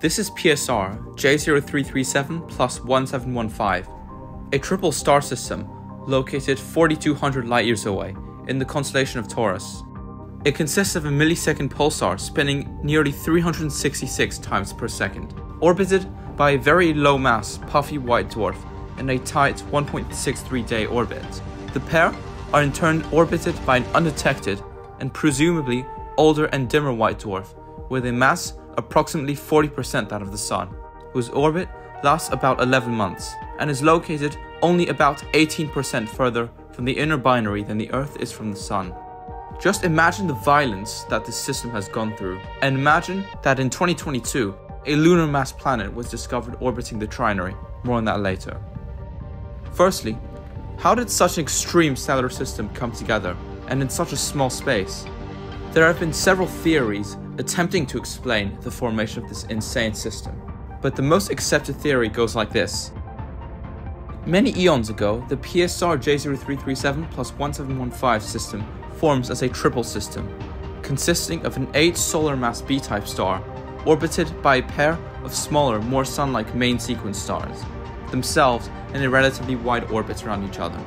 This is PSR J0337 plus 1715, a triple star system located 4200 light years away in the constellation of Taurus. It consists of a millisecond pulsar spinning nearly 366 times per second, orbited by a very low mass puffy white dwarf in a tight 1.63 day orbit. The pair are in turn orbited by an undetected and presumably older and dimmer white dwarf with a mass approximately 40% that of the Sun, whose orbit lasts about 11 months and is located only about 18% further from the inner binary than the Earth is from the Sun. Just imagine the violence that this system has gone through, and imagine that in 2022, a lunar mass planet was discovered orbiting the trinary. More on that later. Firstly, how did such an extreme stellar system come together, and in such a small space? There have been several theories attempting to explain the formation of this insane system, but the most accepted theory goes like this. Many eons ago, the PSR J0337 plus 1715 system forms as a triple system, consisting of an 8 solar mass B type star orbited by a pair of smaller, more sun like main sequence stars, themselves in a relatively wide orbit around each other.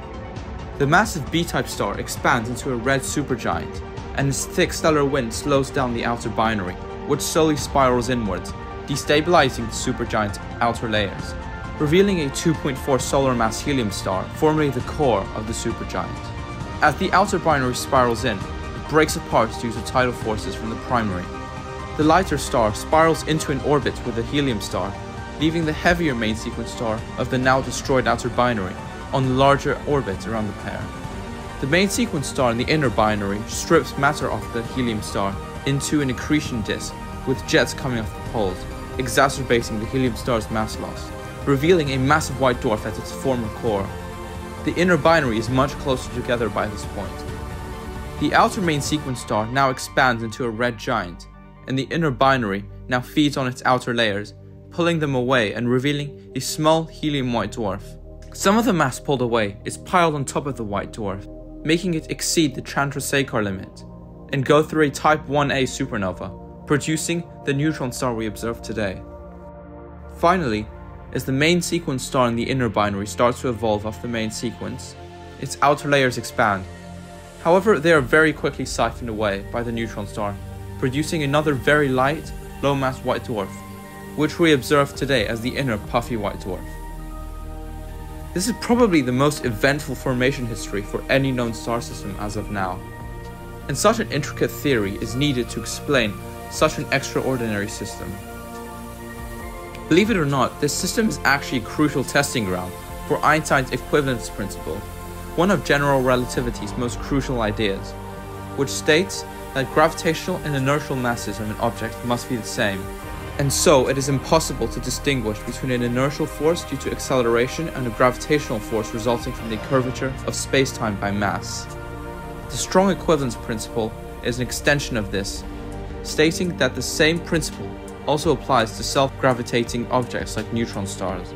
The massive B type star expands into a red supergiant, and its thick stellar wind slows down the outer binary, which slowly spirals inwards, destabilizing the supergiant's outer layers, revealing a 2.4 solar mass helium star, formerly the core of the supergiant. As the outer binary spirals in, it breaks apart due to tidal forces from the primary. The lighter star spirals into an orbit with the helium star, leaving the heavier main sequence star of the now destroyed outer binary on the larger orbit around the pair. The main sequence star in the inner binary strips matter off the helium star into an accretion disk with jets coming off the poles, exacerbating the helium star's mass loss, revealing a massive white dwarf at its former core. The inner binary is much closer together by this point. The outer main sequence star now expands into a red giant, and the inner binary now feeds on its outer layers, pulling them away and revealing a small helium white dwarf. Some of the mass pulled away is piled on top of the white dwarf, making it exceed the Chandrasekhar limit and go through a Type 1a supernova, producing the neutron star we observe today. Finally, as the main sequence star in the inner binary starts to evolve off the main sequence, its outer layers expand. However, they are very quickly siphoned away by the neutron star, producing another very light, low mass white dwarf, which we observe today as the inner puffy white dwarf. This is probably the most eventful formation history for any known star system as of now. And such an intricate theory is needed to explain such an extraordinary system. Believe it or not, this system is actually a crucial testing ground for Einstein's equivalence principle, one of general relativity's most crucial ideas, which states that gravitational and inertial masses of an object must be the same, and so it is impossible to distinguish between an inertial force due to acceleration and a gravitational force resulting from the curvature of spacetime by mass. The strong equivalence principle is an extension of this, stating that the same principle also applies to self-gravitating objects like neutron stars.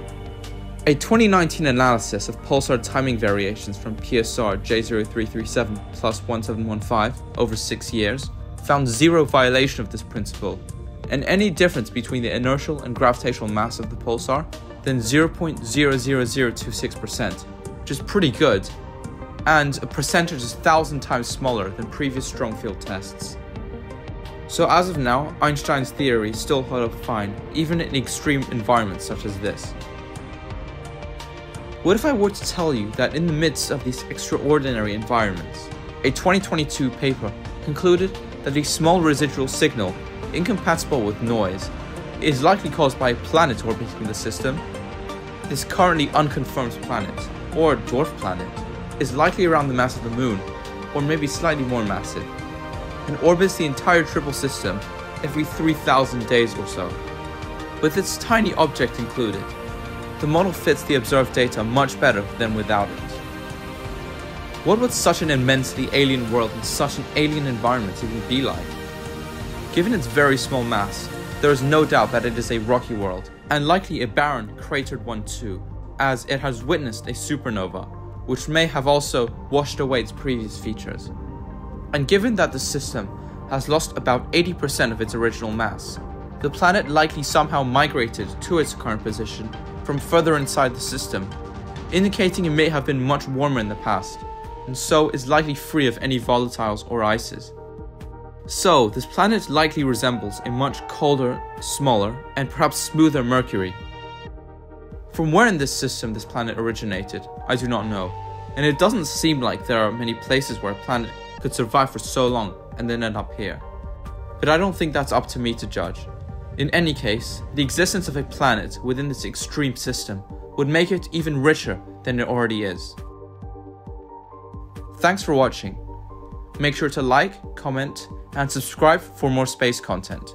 A 2019 analysis of pulsar timing variations from PSR J0337 plus 1715 over 6 years found zero violation of this principle, and any difference between the inertial and gravitational mass of the pulsar than 0.00026%, which is pretty good, and a percentage is 1000 times smaller than previous strong field tests. So as of now, Einstein's theory still hold up fine, even in extreme environments such as this. What if I were to tell you that in the midst of these extraordinary environments, a 2022 paper concluded that a small residual signal, incompatible with noise, is likely caused by a planet orbiting the system? This currently unconfirmed planet, or dwarf planet, is likely around the mass of the moon, or maybe slightly more massive and orbits the entire triple system every 3,000 days or so. With its tiny object included, the model fits the observed data much better than without it. What would such an immensely alien world in such an alien environment even be like? Given its very small mass, there is no doubt that it is a rocky world, and likely a barren, cratered one too, as it has witnessed a supernova, which may have also washed away its previous features. And given that the system has lost about 80% of its original mass, the planet likely somehow migrated to its current position from further inside the system, indicating it may have been much warmer in the past, and so is likely free of any volatiles or ices. So, this planet likely resembles a much colder, smaller, and perhaps smoother Mercury. From where in this system this planet originated, I do not know, and it doesn't seem like there are many places where a planet could survive for so long and then end up here. But I don't think that's up to me to judge. In any case, the existence of a planet within this extreme system would make it even richer than it already is. Thanks for watching. Make sure to like, comment, and subscribe for more space content.